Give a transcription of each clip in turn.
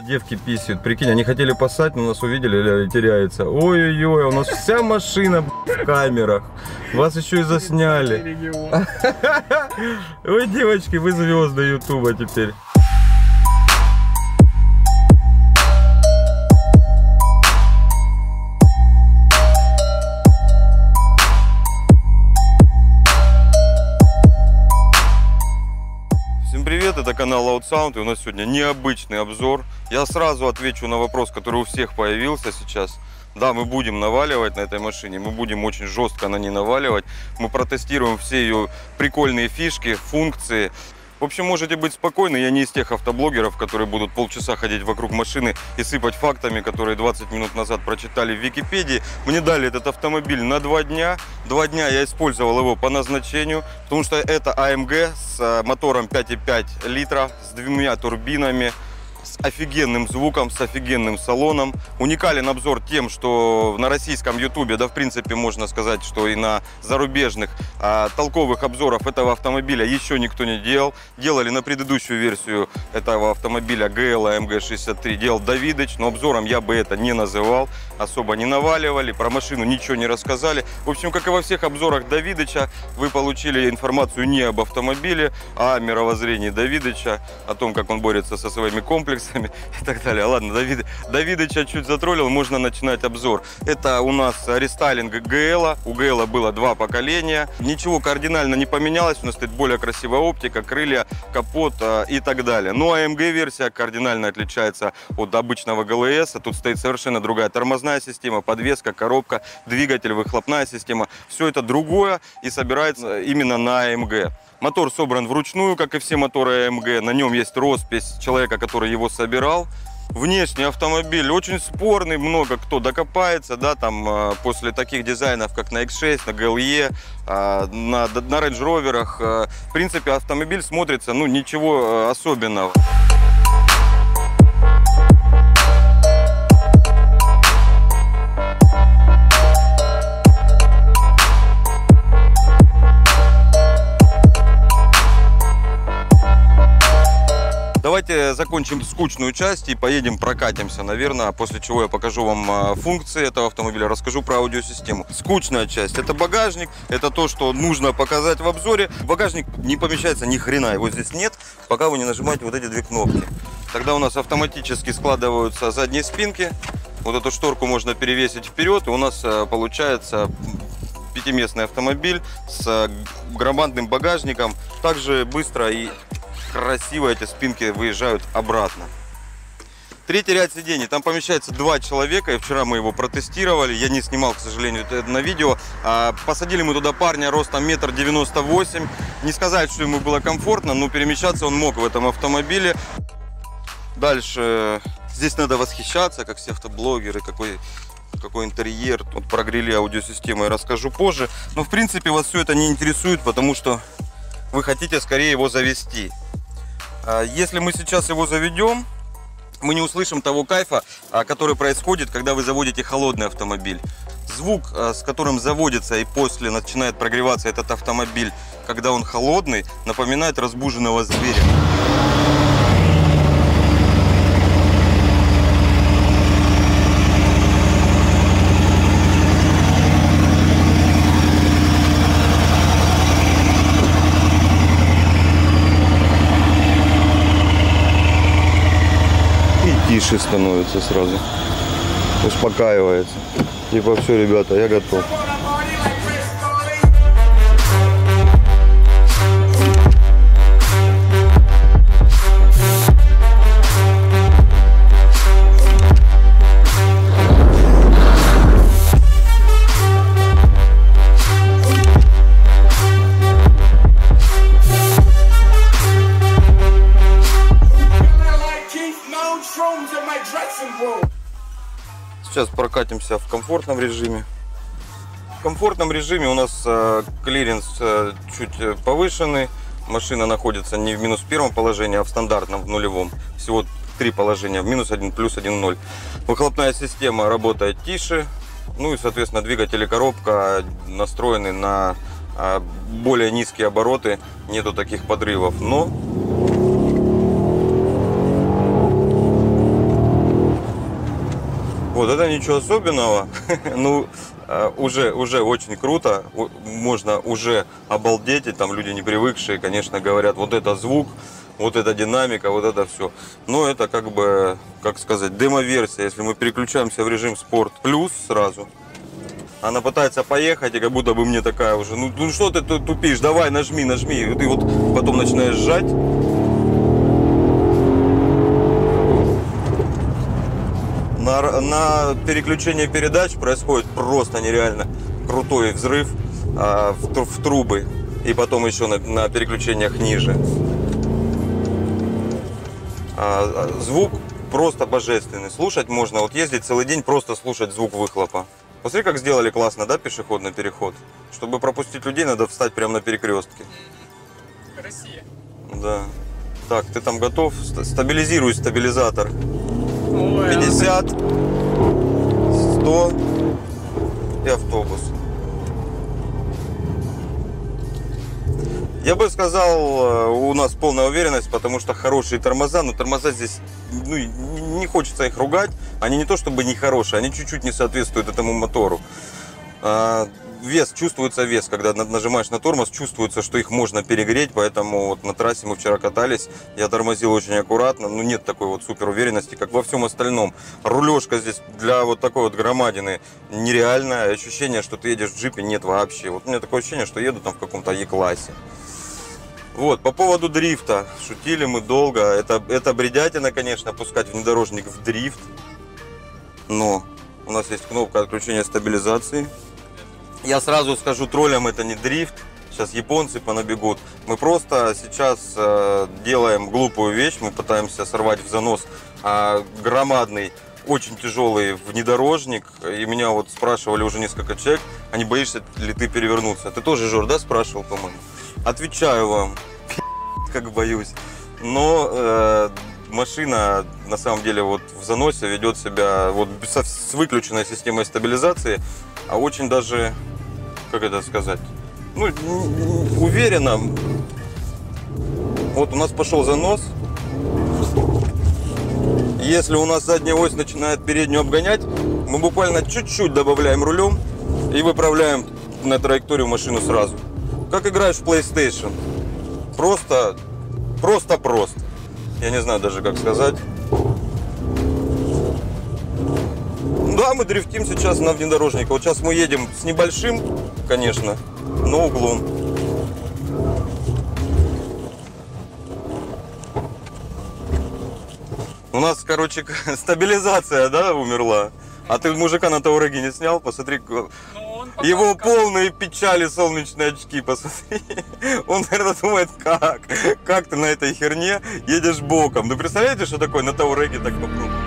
Девки писают. Прикинь, они хотели посать, но нас увидели, теряется. Ой-ой-ой, у нас вся машина в камерах. Вас еще и засняли. Ой, девочки, вы звезды Ютуба теперь. Всем привет, это канал Loud Sound, и у нас сегодня необычный обзор. Я сразу отвечу на вопрос, который у всех появился сейчас. Да, мы будем наваливать на этой машине, мы будем очень жестко на ней наваливать. Мы протестируем все ее прикольные фишки, функции. В общем, можете быть спокойны, я не из тех автоблогеров, которые будут полчаса ходить вокруг машины и сыпать фактами, которые 20 минут назад прочитали в Википедии. Мне дали этот автомобиль на два дня. Два дня я использовал его по назначению, потому что это AMG с э, мотором 5,5 литра, с двумя турбинами, офигенным звуком, с офигенным салоном. Уникален обзор тем, что на российском ютубе, да в принципе можно сказать, что и на зарубежных а, толковых обзоров этого автомобиля еще никто не делал. Делали на предыдущую версию этого автомобиля GL AMG 63, делал Давидыч, но обзором я бы это не называл, особо не наваливали, про машину ничего не рассказали. В общем, как и во всех обзорах Давидыча, вы получили информацию не об автомобиле, а о мировоззрении Давидыча, о том, как он борется со своими комплексами комплексами и так далее. Ладно, Давид, Давидыча чуть затроллил, можно начинать обзор. Это у нас рестайлинг ГЛ. У ГЛ было два поколения. Ничего кардинально не поменялось. У нас стоит более красивая оптика, крылья, капот а, и так далее. Ну, а АМГ-версия кардинально отличается от обычного ГЛС. Тут стоит совершенно другая тормозная система, подвеска, коробка, двигатель, выхлопная система. Все это другое и собирается именно на АМГ. Мотор собран вручную, как и все моторы AMG. На нем есть роспись человека, который его собирал. Внешний автомобиль очень спорный, много кто докопается, да, там а, после таких дизайнов, как на X6, на GLE, а, на, на Range Rover. А, в принципе, автомобиль смотрится, ну, ничего особенного. Закончим скучную часть и поедем прокатимся, наверное, после чего я покажу вам а, функции этого автомобиля, расскажу про аудиосистему. Скучная часть – это багажник, это то, что нужно показать в обзоре. Багажник не помещается ни хрена, его здесь нет, пока вы не нажимаете вот эти две кнопки. Тогда у нас автоматически складываются задние спинки, вот эту шторку можно перевесить вперед, и у нас а, получается пятиместный автомобиль с а, громадным багажником. Также быстро и красиво эти спинки выезжают обратно. Третий ряд сидений. Там помещается два человека. И вчера мы его протестировали. Я не снимал, к сожалению, это на видео. А, посадили мы туда парня ростом метр девяносто восемь. Не сказать, что ему было комфортно, но перемещаться он мог в этом автомобиле. Дальше. Здесь надо восхищаться, как все автоблогеры, какой какой интерьер. Вот про грили аудиосистемы я расскажу позже. Но в принципе вас все это не интересует, потому что вы хотите скорее его завести. А, если мы сейчас его заведем, мы не услышим того кайфа, а, который происходит, когда вы заводите холодный автомобиль. Звук, а, с которым заводится и после начинает прогреваться этот автомобиль, когда он холодный, напоминает разбуженного зверя. Тише становится сразу. Успокаивается. Типа все, ребята, я готов. Сейчас прокатимся в комфортном режиме. В комфортном режиме у нас э, клиренс э, чуть э, повышенный. Машина находится не в минус первом положении, а в стандартном, в нулевом. Всего три положения, в минус один, плюс один, ноль. Выхлопная система работает тише. Ну и, соответственно, двигатель и коробка настроены на более низкие обороты. Нету таких подрывов. Но Вот это ничего особенного. ну, э, уже, уже очень круто. Можно уже обалдеть. И там люди не привыкшие, конечно, говорят, вот это звук, вот это динамика, вот это все. Но это как бы, как сказать, демо-версия. Если мы переключаемся в режим спорт плюс сразу, она пытается поехать, и как будто бы мне такая уже, ну, ну что ты тупишь, давай, нажми, нажми. И ты вот потом начинаешь сжать. На, на переключение передач происходит просто нереально крутой взрыв а, в, в трубы. И потом еще на, на переключениях ниже. А, а, звук просто божественный. Слушать можно, вот ездить целый день, просто слушать звук выхлопа. Посмотри, как сделали классно, да, пешеходный переход? Чтобы пропустить людей, надо встать прямо на перекрестке. Россия. Да. Так, ты там готов? Ст- Стабилизируй стабилизатор. Ой, 50, 100 и автобус. Я бы сказал, э, у нас полная уверенность, потому что хорошие тормоза, но тормоза здесь, ну, не хочется их ругать. Они не то чтобы не хорошие, они чуть-чуть не соответствуют этому мотору. Вес, чувствуется вес, когда на- нажимаешь на тормоз, чувствуется, что их можно перегреть, поэтому вот на трассе мы вчера катались, я тормозил очень аккуратно, ну нет такой вот супер уверенности, как во всем остальном. Рулежка здесь для вот такой вот громадины нереальная, ощущение, что ты едешь в джипе нет вообще. Вот у меня такое ощущение, что еду там в каком-то Е-классе. Вот, по поводу дрифта. Шутили мы долго. Это, это бредятина, конечно, пускать внедорожник в дрифт. Но у нас есть кнопка отключения стабилизации. Я сразу скажу троллям, это не дрифт. Сейчас японцы понабегут. Мы просто сейчас э, делаем глупую вещь. Мы пытаемся сорвать в занос а, громадный, очень тяжелый внедорожник. И меня вот спрашивали уже несколько человек, а не боишься ли ты перевернуться? Ты тоже, Жор, да, спрашивал, по-моему? Отвечаю вам, как боюсь. Но э, машина на самом деле вот в заносе ведет себя вот с выключенной системой стабилизации, а очень даже, как это сказать, ну, уверенно. Вот у нас пошел занос. Если у нас задняя ось начинает переднюю обгонять, мы буквально чуть-чуть добавляем рулем и выправляем на траекторию машину сразу. Как играешь в PlayStation. Просто, просто, просто. Я не знаю даже как сказать. Да, мы дрифтим сейчас на внедорожнике. Вот сейчас мы едем с небольшим, конечно, но углом. У нас, короче, стабилизация, да, умерла. А ты мужика на Тауреге не снял? Посмотри, Ну, его полные печали солнечные очки, посмотри. Он, наверное, думает, как? Как ты на этой херне едешь боком? Ну, представляете, что такое на Тауреге так попробовать?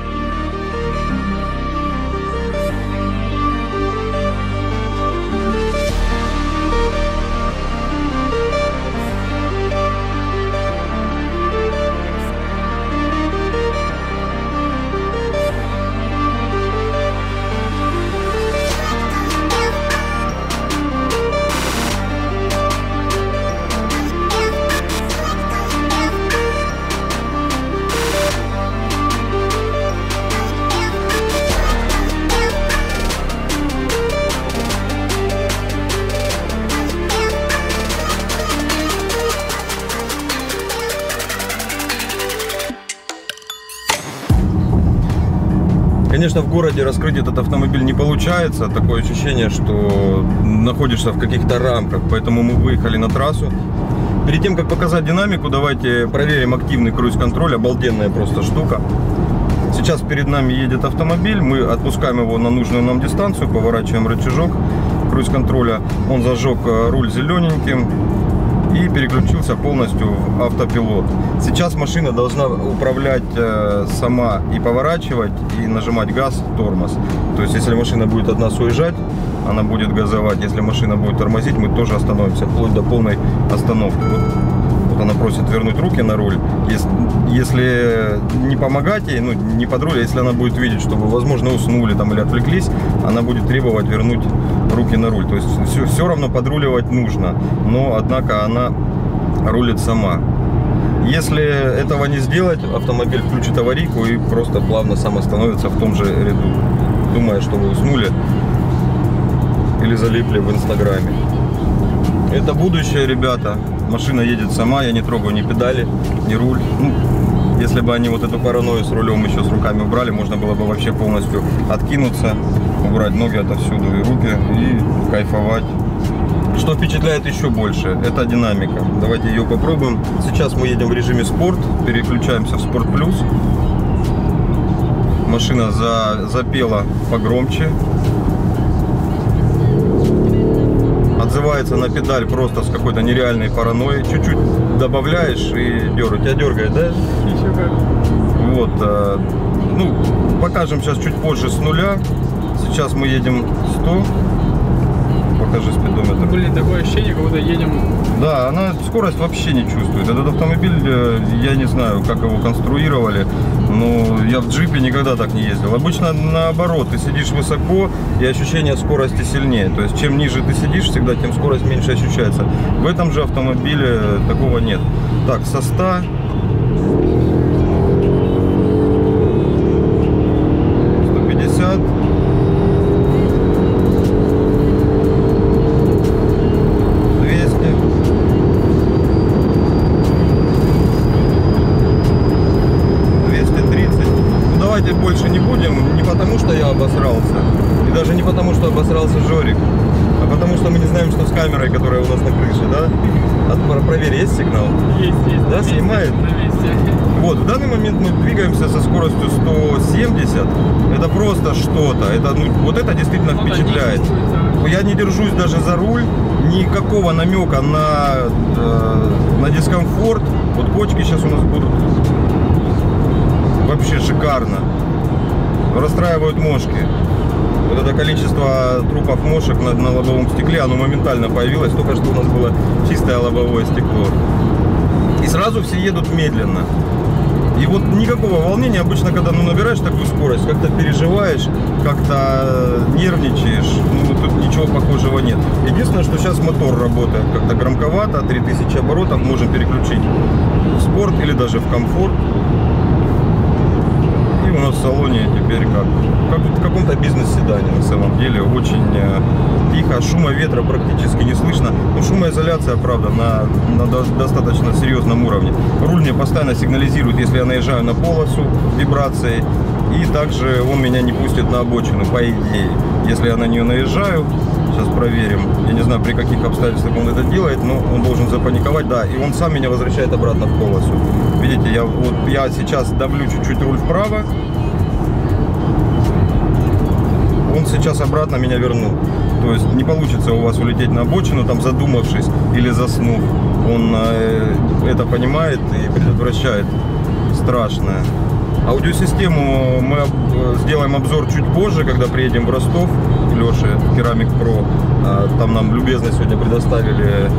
Конечно, в городе раскрыть этот автомобиль не получается. Такое ощущение, что находишься в каких-то рамках. Поэтому мы выехали на трассу. Перед тем, как показать динамику, давайте проверим активный круиз-контроль. Обалденная просто штука. Сейчас перед нами едет автомобиль. Мы отпускаем его на нужную нам дистанцию, поворачиваем рычажок круиз-контроля. Он зажег э, руль зелененьким и переключился полностью в автопилот. Сейчас машина должна управлять э, сама и поворачивать, и нажимать газ, тормоз. То есть, если машина будет от нас уезжать, она будет газовать. Если машина будет тормозить, мы тоже остановимся, вплоть до полной остановки. Вот, вот она просит вернуть руки на руль. Если, если не помогать ей, ну, не под руль, а если она будет видеть, что вы, возможно, уснули там или отвлеклись, она будет требовать вернуть руки на руль. То есть все, все равно подруливать нужно, но однако она рулит сама. Если этого не сделать, автомобиль включит аварийку и просто плавно сам остановится в том же ряду. думая, что вы уснули или залипли в Инстаграме. Это будущее, ребята. Машина едет сама, я не трогаю ни педали, ни руль. Ну, если бы они вот эту паранойю с рулем еще с руками убрали, можно было бы вообще полностью откинуться, убрать ноги отовсюду и руки и кайфовать. Что впечатляет еще больше, это динамика. Давайте ее попробуем. Сейчас мы едем в режиме спорт, переключаемся в спорт плюс. Машина за, запела погромче. Отзывается на педаль просто с какой-то нереальной паранойей. Чуть-чуть добавляешь и дергает. Тебя дергает, да? Еще как. Вот. э, Ну, покажем сейчас чуть позже с нуля. Сейчас мы едем 100. Покажи спидометр. Блин, такое ощущение, как будто едем... Да, она скорость вообще не чувствует. Этот автомобиль, э, я не знаю, как его конструировали, но я в джипе никогда так не ездил. Обычно наоборот, ты сидишь высоко и ощущение скорости сильнее. То есть чем ниже ты сидишь, всегда тем скорость меньше ощущается. В этом же автомобиле такого нет. Так, со 100 что-то. Это, ну, вот это действительно Вот впечатляет. Я не держусь даже за руль, никакого намека на, э, на дискомфорт. Вот кочки сейчас у нас будут вообще шикарно. Расстраивают мошки. Вот это количество трупов мошек на, на лобовом стекле, оно моментально появилось, только что у нас было чистое лобовое стекло. И сразу все едут медленно. И вот никакого волнения обычно, когда ну, набираешь такую скорость, как-то переживаешь, как-то нервничаешь, ну тут ничего похожего нет. Единственное, что сейчас мотор работает как-то громковато, 3000 оборотов, можем переключить в спорт или даже в комфорт. И у нас в салоне теперь как, как в каком-то бизнес-седане на самом деле. Очень э, тихо, шума ветра практически не слышно. Но шумоизоляция, правда, на, на до- достаточно серьезном уровне. Руль мне постоянно сигнализирует, если я наезжаю на полосу вибрацией. И также он меня не пустит на обочину, по идее. Если я на нее наезжаю, сейчас проверим. Я не знаю, при каких обстоятельствах он это делает, но он должен запаниковать, да. И он сам меня возвращает обратно в полосу. Видите, я, вот, я сейчас давлю чуть-чуть руль вправо, сейчас обратно меня вернул. То есть не получится у вас улететь на обочину, там задумавшись или заснув. Он э, это понимает и предотвращает страшное. Аудиосистему мы э, сделаем обзор чуть позже, когда приедем в Ростов к Керамик Про. А, Там нам любезно сегодня предоставили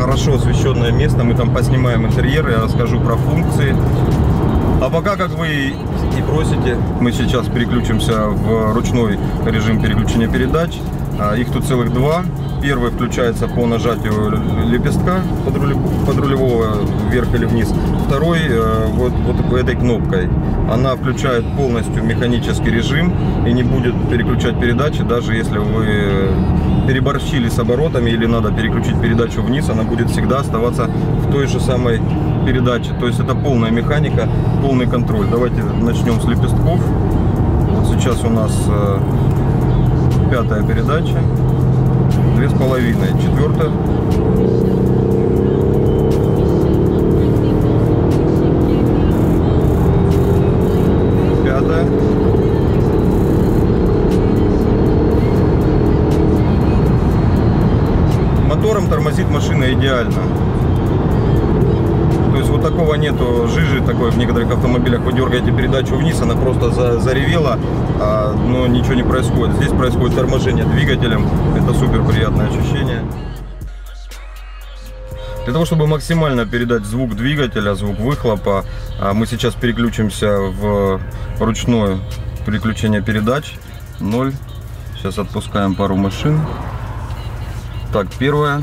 хорошо освещенное место. Мы там поснимаем интерьер, я расскажу про функции. А пока, как вы и просите, мы сейчас переключимся в ручной режим переключения передач. А, Их тут целых два. Первый включается по нажатию лепестка подруле- подрулевого вверх или вниз. Второй э, вот, вот этой кнопкой. Она включает полностью механический режим и не будет переключать передачи, даже если вы переборщили с оборотами или надо переключить передачу вниз, она будет всегда оставаться в той же самой передаче. То есть это полная механика, полный контроль. Давайте начнем с лепестков. Сейчас у нас э, пятая передача, две с половиной, четвертая. Пятая. Мотором тормозит машина идеально. Такого нету жижи такой в некоторых автомобилях. Вы дергаете передачу вниз, она просто за- заревела, а, но ничего не происходит. Здесь происходит торможение двигателем. Это супер приятное ощущение. Для того, чтобы максимально передать звук двигателя, звук выхлопа, а, мы сейчас переключимся в ручное переключение передач. 0. Сейчас отпускаем пару машин. Так, первая.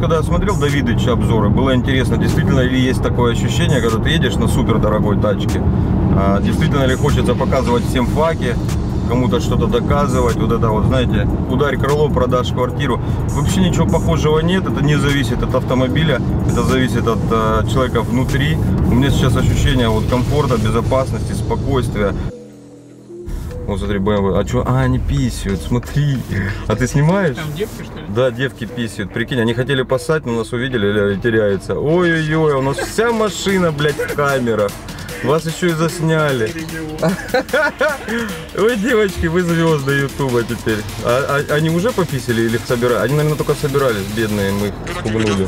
Когда я смотрел Давидыча обзоры, было интересно, действительно ли есть такое ощущение, когда ты едешь на супер дорогой тачке, а, действительно ли хочется показывать всем факи, кому-то что-то доказывать, вот это вот, знаете, ударь крыло, продашь квартиру. Вообще ничего похожего нет, это не зависит от автомобиля, это зависит от э, человека внутри. У меня сейчас ощущение вот комфорта, безопасности, спокойствия. Вот смотри, BMW. А что? А, они писают, смотри. А ты снимаешь? Там девка, что ли? Да, девки писают. Прикинь, они хотели пасать, но нас увидели и теряется. Ой-ой-ой, у нас вся машина, блядь, в камерах. Вас еще и засняли. Ой, девочки, вы звезды Ютуба теперь. А, а- они уже пописали или их собирали? Они, наверное, только собирались, бедные, мы их спугнули.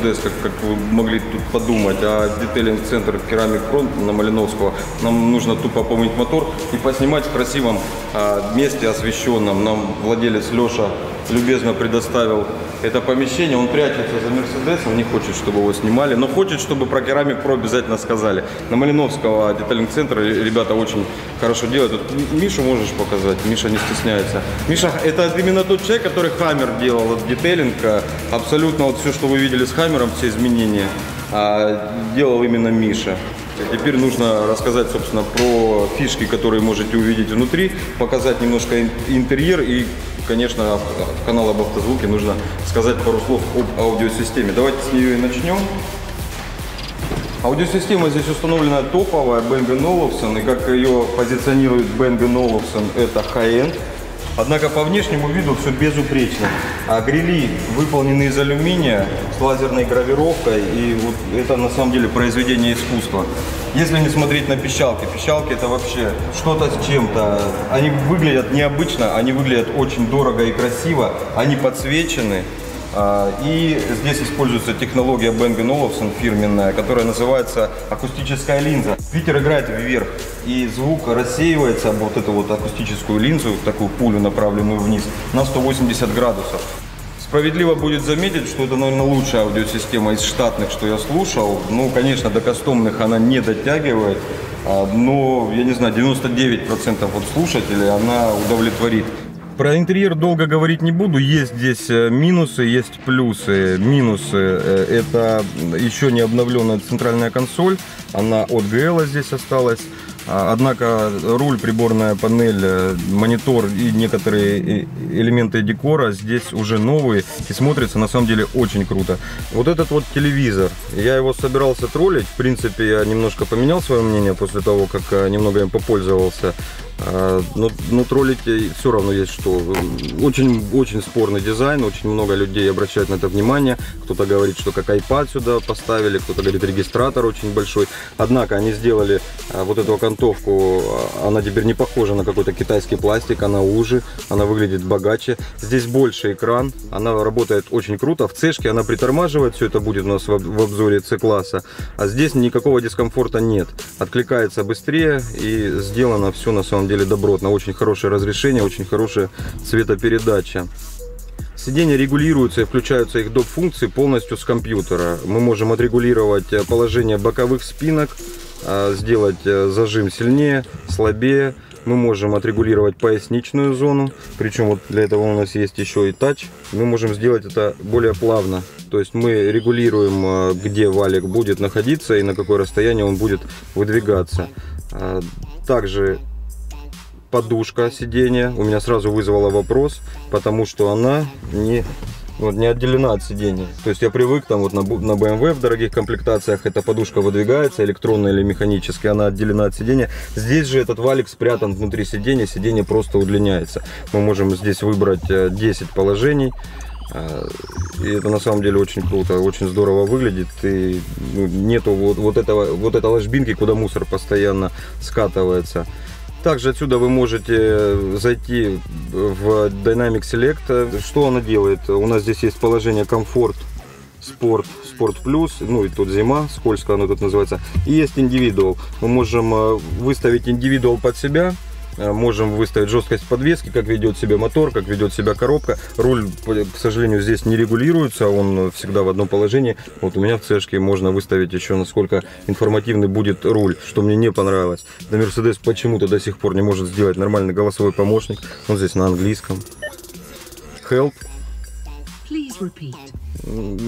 Мерседес, как, как вы могли тут подумать, а детейлинг-центр Керамик Фронт на Малиновского. Нам нужно тупо помыть мотор и поснимать в красивом а, месте освещенном. Нам владелец Леша любезно предоставил это помещение. Он прячется за Мерседесом, не хочет, чтобы его снимали, но хочет, чтобы про Керамик Про обязательно сказали. На Малиновского детейлинг-центр ребята очень хорошо делают. Тут Мишу можешь показать? Миша не стесняется. Миша, это именно тот человек, который Хаммер делал от детейлинга. Абсолютно вот все, что вы видели с Хаммером, все изменения, а, делал именно Миша. Теперь нужно рассказать, собственно, про фишки, которые можете увидеть внутри, показать немножко ин- интерьер и, конечно, канал об автозвуке нужно сказать пару слов об аудиосистеме. Давайте с нее и начнем. Аудиосистема здесь установлена топовая Bang Olufsen, и как ее позиционирует Bang Olufsen, это high-end. Однако по внешнему виду все безупречно. А грили выполнены из алюминия с лазерной гравировкой, и вот это на самом деле произведение искусства. Если не смотреть на пищалки, пищалки это вообще что-то с чем-то. Они выглядят необычно, они выглядят очень дорого и красиво, они подсвечены. А, И здесь используется технология Bang Olufsen фирменная, которая называется акустическая линза. Ветер играет вверх, и звук рассеивается об вот эту вот акустическую линзу, такую пулю, направленную вниз, на 180 градусов. Справедливо будет заметить, что это, наверное, лучшая аудиосистема из штатных, что я слушал. Ну, конечно, до кастомных она не дотягивает, а, но, я не знаю, 99% вот слушателей она удовлетворит. Про интерьер долго говорить не буду. Есть здесь э, минусы, есть плюсы. Минусы э, это еще не обновленная центральная консоль. Она от GL здесь осталась. А, Однако руль, приборная панель, э, монитор и некоторые элементы декора здесь уже новые и смотрится на самом деле очень круто. Вот этот вот телевизор, я его собирался троллить. В принципе, я немножко поменял свое мнение после того, как немного им попользовался. А, Но, но троллить все равно есть что. Очень, очень спорный дизайн, очень много людей обращают на это внимание. Кто-то говорит, что как iPad сюда поставили, кто-то говорит регистратор очень большой. Однако они сделали а, вот эту окантовку, а, она теперь не похожа на какой-то китайский пластик, она уже, она выглядит богаче. Здесь больше экран, она работает очень круто. В цешке она притормаживает, все это будет у нас в обзоре C-класса. А здесь никакого дискомфорта нет. Откликается быстрее и сделано все на самом деле добротно. Очень хорошее разрешение, очень хорошая цветопередача. Сиденья регулируются и включаются их доп. функции полностью с компьютера. Мы можем отрегулировать э, положение боковых спинок, э, сделать э, зажим сильнее, слабее. Мы можем отрегулировать поясничную зону. Причем вот для этого у нас есть еще и тач. Мы можем сделать это более плавно. То есть мы регулируем, где валик будет находиться и на какое расстояние он будет выдвигаться. Также подушка сиденья у меня сразу вызвала вопрос, потому что она не вот, не отделена от сидения. То есть я привык там вот на, на BMW в дорогих комплектациях эта подушка выдвигается, электронная или механически, она отделена от сидения. Здесь же этот валик спрятан внутри сидения, сиденье просто удлиняется. Мы можем здесь выбрать э, 10 положений. А, И это на самом деле очень круто, очень здорово выглядит. И ну, нету вот, вот, этого, вот этой ложбинки, куда мусор постоянно скатывается. Также отсюда вы можете зайти в Dynamic Select. Что она делает? У нас здесь есть положение комфорт, спорт, спорт плюс, ну и тут зима, скользко оно тут называется. И есть индивидуал. Мы можем э, выставить индивидуал под себя, э, можем выставить жесткость подвески, как ведет себя мотор, как ведет себя коробка. Руль, к сожалению, здесь не регулируется, он всегда в одном положении. Вот у меня в цешке можно выставить еще, насколько информативный будет руль, что мне не понравилось. Да Mercedes почему-то до сих пор не может сделать нормальный голосовой помощник. Он здесь на английском. Help.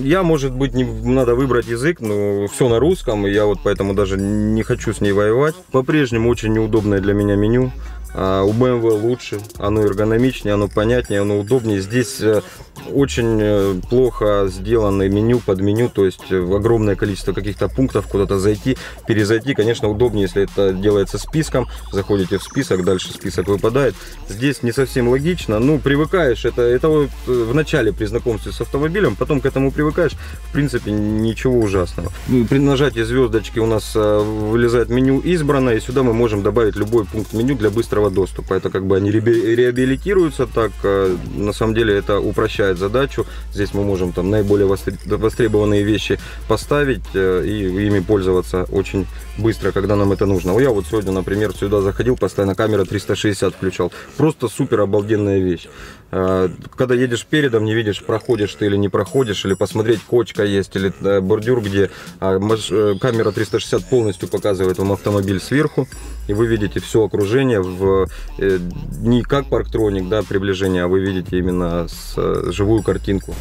Я, может быть, не надо выбрать язык, но все на русском, и я вот поэтому даже не хочу с ней воевать. По-прежнему очень неудобное для меня меню. А у BMW лучше, оно эргономичнее, оно понятнее, оно удобнее. Здесь э, очень э, плохо сделано меню под меню, то есть э, огромное количество каких-то пунктов, куда-то зайти, перезайти. Конечно, удобнее, если это делается списком. Заходите в список, дальше список выпадает. Здесь не совсем логично. Ну, привыкаешь, это, это вот в начале при знакомстве с автомобилем, потом к этому привыкаешь. В принципе, ничего ужасного. Ну, При нажатии звездочки у нас э, вылезает меню избрано, и сюда мы можем добавить любой пункт меню для быстрого доступа. Это как бы они реабилитируются так. э, На самом деле это упрощает задачу. Здесь мы можем там наиболее востр- востребованные вещи поставить э, и ими пользоваться очень быстро, когда нам это нужно. Я вот сегодня, например, сюда заходил, постоянно камера 360 включал. Просто супер обалденная вещь. Э, Когда едешь передом, не видишь, проходишь ты или не проходишь, или посмотреть, кочка есть, или э, бордюр где. А э, Камера 360 полностью показывает вам автомобиль сверху, и вы видите все окружение в не как парктроник, да, приближение, а вы видите именно с, живую картинку.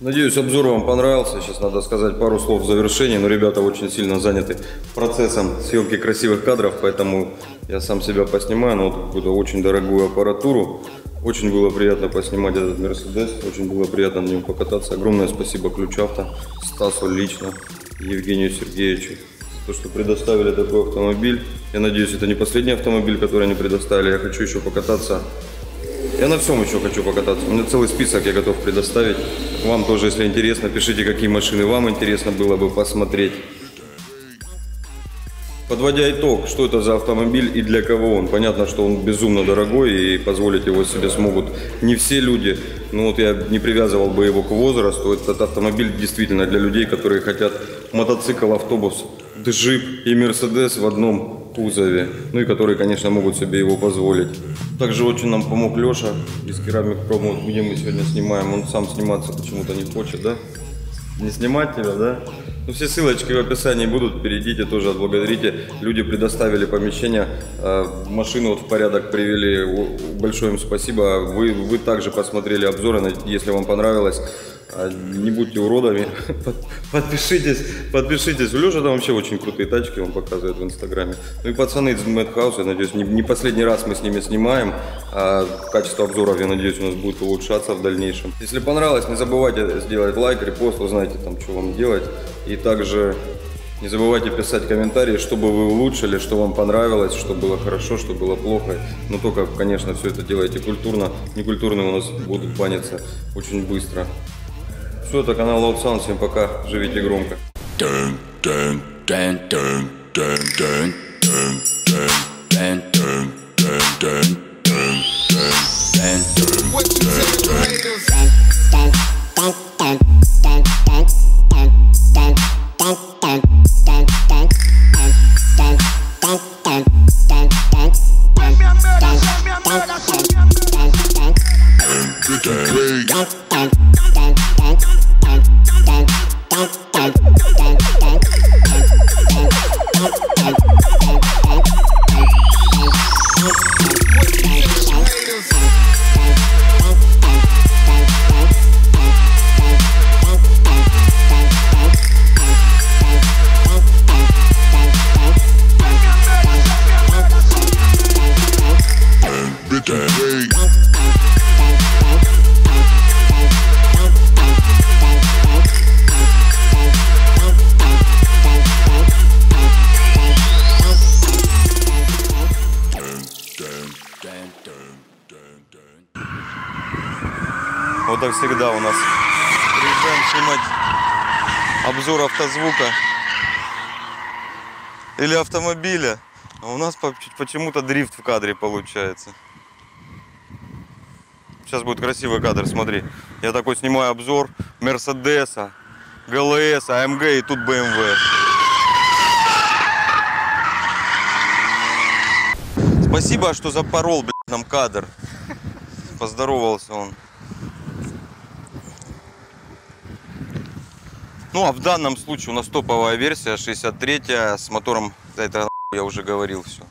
Надеюсь, обзор вам понравился. Сейчас надо сказать пару слов в завершении, но ребята очень сильно заняты процессом съемки красивых кадров, поэтому я сам себя поснимаю на вот какую-то очень дорогую аппаратуру. Очень было приятно поснимать этот Мерседес, очень было приятно на нем покататься. Огромное спасибо Ключавто, Стасу лично, Евгению Сергеевичу за то, что предоставили такой автомобиль. Я надеюсь, это не последний автомобиль, который они предоставили. Я хочу еще покататься я на всем еще хочу покататься. У меня целый список я готов предоставить. Вам тоже, если интересно, пишите, какие машины вам интересно было бы посмотреть. Подводя итог, что это за автомобиль и для кого он. Понятно, что он безумно дорогой и позволить его себе смогут не все люди. Но вот я не привязывал бы его к возрасту. Этот автомобиль действительно для людей, которые хотят мотоцикл, автобус, джип и мерседес в одном кузове. Ну и которые, конечно, могут себе его позволить. Также очень нам помог Леша из Керамик Промо, где мы сегодня снимаем. Он сам сниматься почему-то не хочет, да? Не снимать тебя, да? Ну, все ссылочки в описании будут, перейдите, тоже отблагодарите. Люди предоставили помещение, э, машину вот в порядок привели, большое им спасибо. Вы, вы также посмотрели обзоры, если вам понравилось. А, Не будьте уродами, Под- подпишитесь, подпишитесь. У там вообще очень крутые тачки, он показывает в инстаграме. Ну и пацаны из Madhouse, я надеюсь, не, последний раз мы с ними снимаем. А качество обзоров, я надеюсь, у нас будет улучшаться в дальнейшем. Если понравилось, не забывайте сделать лайк, репост, вы там, что вам делать. И также не забывайте писать комментарии, что бы вы улучшили, что вам понравилось, что было хорошо, что было плохо. Но только, конечно, все это делайте культурно. Некультурные у нас будут баниться очень быстро. Все, это канал Loud Sound. Всем пока. Живите громко. dun dun dun dun dun dun dun dun dun dun dun dun dun dun dun dun dun dun так всегда у нас. Приезжаем снимать обзор автозвука или автомобиля. А у нас по- почему-то дрифт в кадре получается. Сейчас будет красивый кадр, смотри. Я такой снимаю обзор Мерседеса, ГЛС, АМГ и тут БМВ. Спасибо, что запорол, блядь, нам кадр. Поздоровался он. Ну, а в данном случае у нас топовая версия 63 с мотором, это я уже говорил все.